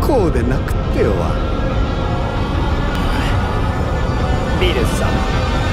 こうでなくては。ビルさん。